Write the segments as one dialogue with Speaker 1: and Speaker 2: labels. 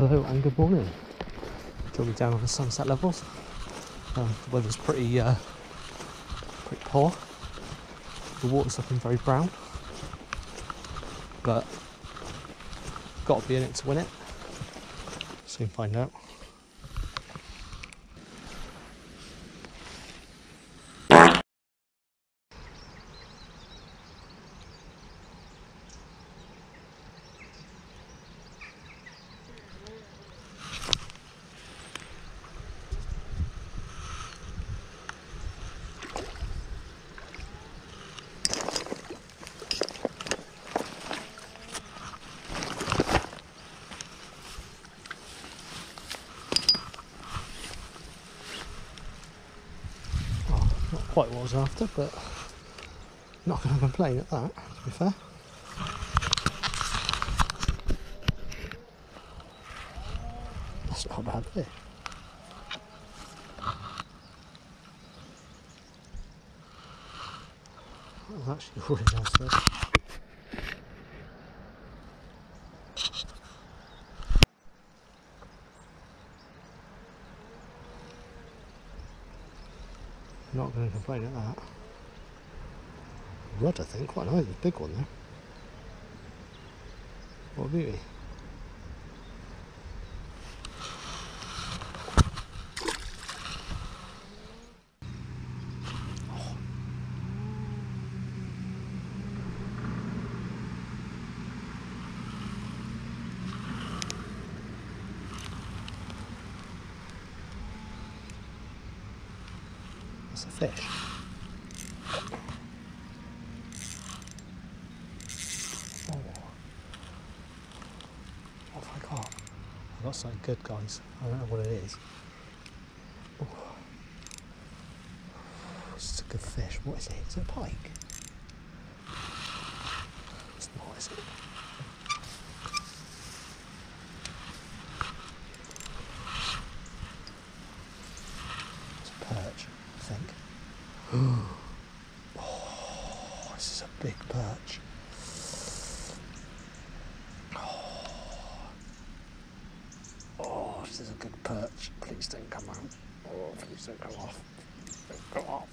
Speaker 1: Hello and good morning. Jogging down on the Somerset Levels. Um, the weather's pretty, uh, pretty poor. The water's looking very brown, but got to be in it to win it. Soon find out. Quite what I was after, but not going to complain at that, to be fair. That's not bad fish. That was actually really nice. Not going to complain at that. Rudd, I think, quite nice, big one there. What a beauty. That's a fish. Oh. What have I got? I've got something good, guys. I don't know what it is. Oh. Is a good fish. What is it? Is it a pike? It's not, is it? It's a perch, I think. oh, this is a big perch. Oh, this is a good perch. Please don't come out. Oh, please don't go off. Don't go off.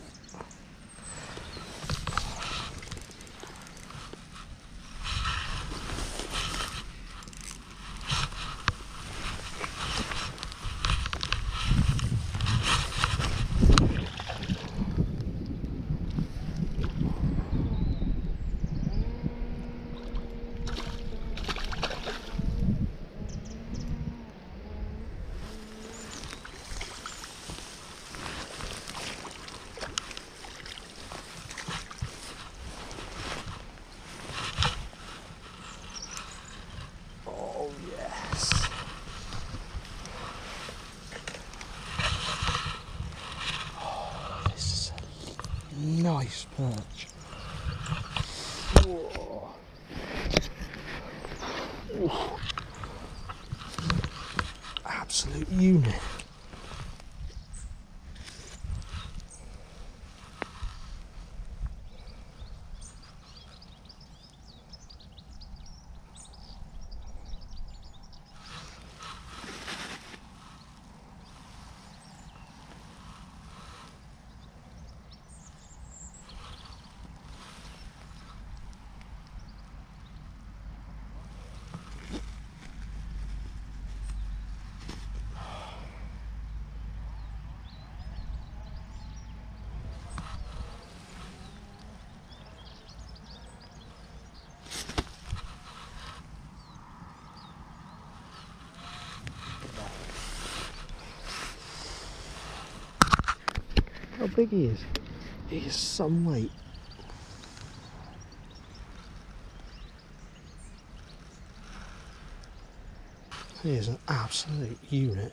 Speaker 1: Oh, yes. Oh, this is a perch. Whoa. Absolute unit. How big he is. He is some weight. He is an absolute unit.